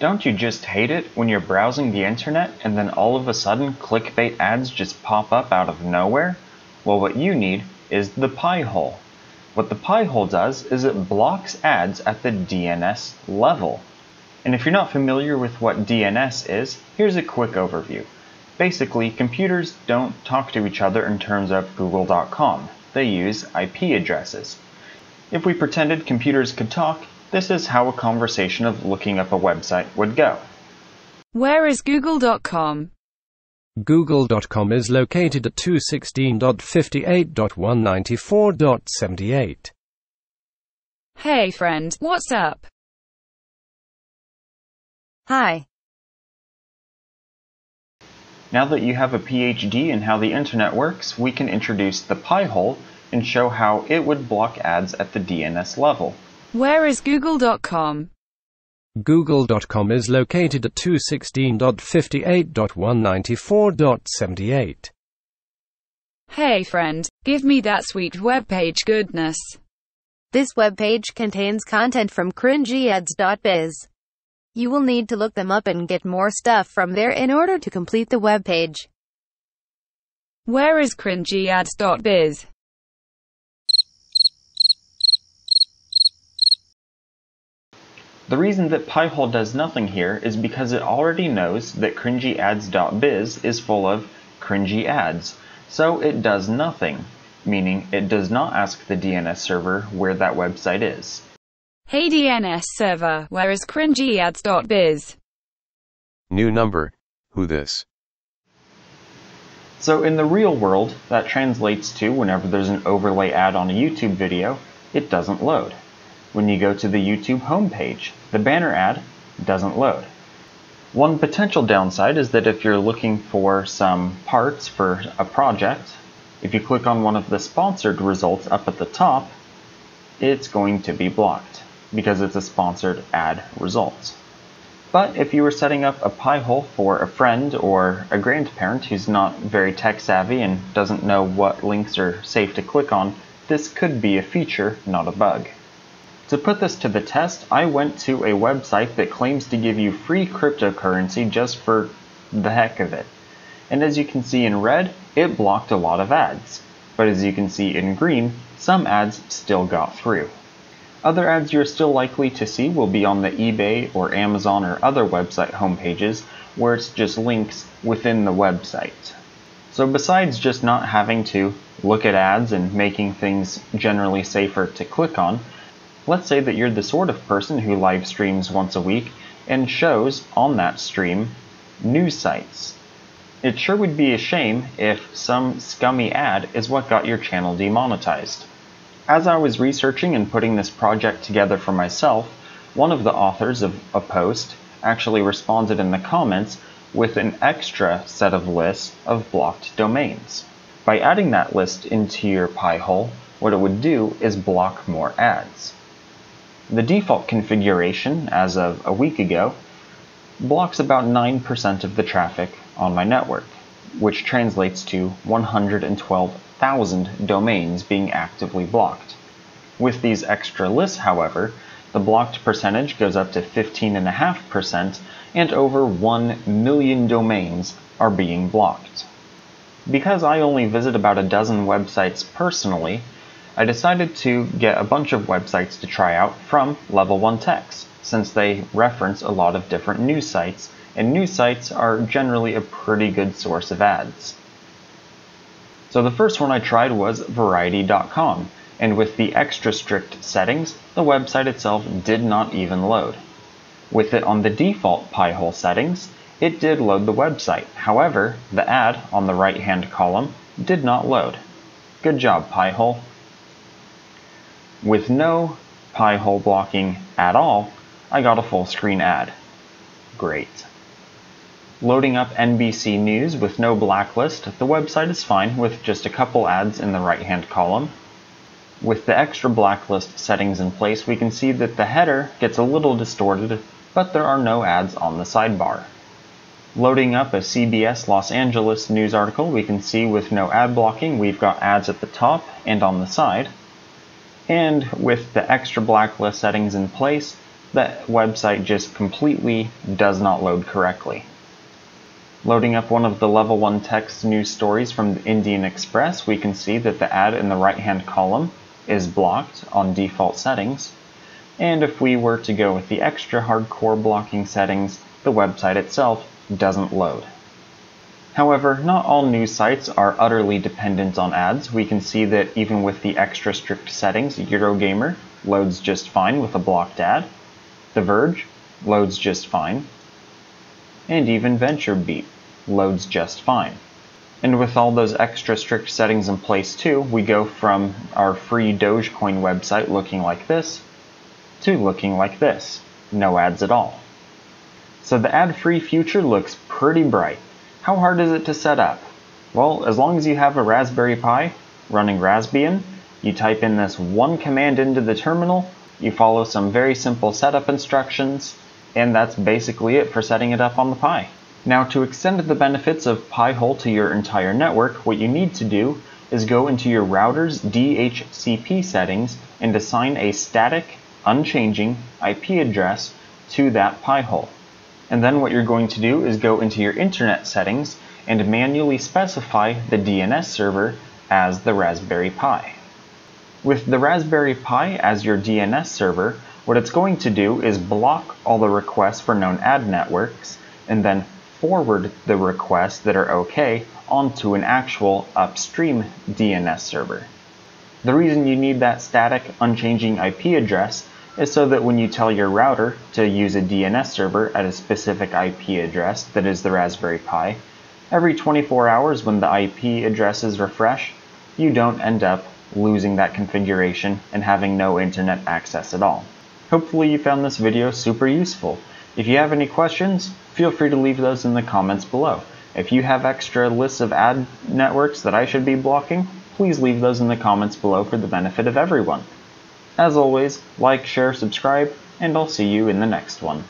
Don't you just hate it when you're browsing the internet and then all of a sudden clickbait ads just pop up out of nowhere? Well, what you need is the Pi-hole. What the Pi-hole does is it blocks ads at the DNS level. And if you're not familiar with what DNS is, here's a quick overview. Basically, computers don't talk to each other in terms of google.com. They use IP addresses. If we pretended computers could talk, this is how a conversation of looking up a website would go. Where is Google.com? Google.com is located at 216.58.194.78. Hey friend, what's up? Hi. Now that you have a PhD in how the internet works, we can introduce the Pi-hole and show how it would block ads at the DNS level. Where is Google.com? Google.com is located at 216.58.194.78. Hey friend, give me that sweet web page goodness. This web page contains content from cringyads.biz. You will need to look them up and get more stuff from there in order to complete the web page. Where is cringyads.biz? The reason that Pi-hole does nothing here is because it already knows that cringyads.biz is full of cringy ads, so it does nothing, meaning it does not ask the DNS server where that website is. Hey DNS server, where is cringyads.biz? New number, who this? So in the real world, that translates to whenever there's an overlay ad on a YouTube video, it doesn't load. When you go to the YouTube homepage, the banner ad doesn't load. One potential downside is that if you're looking for some parts for a project, if you click on one of the sponsored results up at the top, it's going to be blocked because it's a sponsored ad result. But if you were setting up a Pi-hole for a friend or a grandparent who's not very tech savvy and doesn't know what links are safe to click on, this could be a feature, not a bug. To put this to the test, I went to a website that claims to give you free cryptocurrency just for the heck of it. And as you can see in red, it blocked a lot of ads. But as you can see in green, some ads still got through. Other ads you're still likely to see will be on the eBay or Amazon or other website homepages where it's just links within the website. So besides just not having to look at ads and making things generally safer to click on, Let's say that you're the sort of person who live streams once a week and shows on that stream news sites. It sure would be a shame if some scummy ad is what got your channel demonetized. As I was researching and putting this project together for myself, one of the authors of a post actually responded in the comments with an extra set of lists of blocked domains. By adding that list into your Pi-hole, what it would do is block more ads. The default configuration, as of a week ago, blocks about 9% of the traffic on my network, which translates to 112,000 domains being actively blocked. With these extra lists, however, the blocked percentage goes up to 15.5%, and over 1 million domains are being blocked. Because I only visit about a dozen websites personally, I decided to get a bunch of websites to try out from Level 1 Techs, since they reference a lot of different news sites, and news sites are generally a pretty good source of ads. So the first one I tried was Variety.com, and with the extra strict settings, the website itself did not even load. With it on the default Pi-hole settings, it did load the website. However, the ad on the right hand column did not load. Good job, Pi-hole. With no Pi-hole blocking at all, I got a full screen ad. Great. Loading up NBC News with no blacklist, the website is fine with just a couple ads in the right hand column. With the extra blacklist settings in place, we can see that the header gets a little distorted, but there are no ads on the sidebar. Loading up a CBS Los Angeles news article, we can see with no ad blocking, we've got ads at the top and on the side. And with the extra blacklist settings in place, the website just completely does not load correctly. Loading up one of the level 1 Techs news stories from the Indian Express, we can see that the ad in the right hand column is blocked on default settings. And if we were to go with the extra hardcore blocking settings, the website itself doesn't load. However, not all news sites are utterly dependent on ads. We can see that even with the extra strict settings, Eurogamer loads just fine with a blocked ad. The Verge loads just fine and even VentureBeat loads just fine. And with all those extra strict settings in place too, we go from our free Dogecoin website looking like this to looking like this. No ads at all. So the ad-free future looks pretty bright. How hard is it to set up? Well, as long as you have a Raspberry Pi running Raspbian, you type in this one command into the terminal, you follow some very simple setup instructions, and that's basically it for setting it up on the Pi. Now to extend the benefits of Pi-hole to your entire network, what you need to do is go into your router's DHCP settings and assign a static, unchanging IP address to that Pi-hole. And then what you're going to do is go into your internet settings and manually specify the DNS server as the Raspberry Pi. With the Raspberry Pi as your DNS server, what it's going to do is block all the requests for known ad networks and then forward the requests that are okay onto an actual upstream DNS server. The reason you need that static, unchanging IP address is so that when you tell your router to use a DNS server at a specific IP address that is the Raspberry Pi, every 24 hours when the IP addresses refresh, you don't end up losing that configuration and having no internet access at all. Hopefully you found this video super useful. If you have any questions, feel free to leave those in the comments below. If you have extra lists of ad networks that I should be blocking, please leave those in the comments below for the benefit of everyone. As always, like, share, subscribe, and I'll see you in the next one.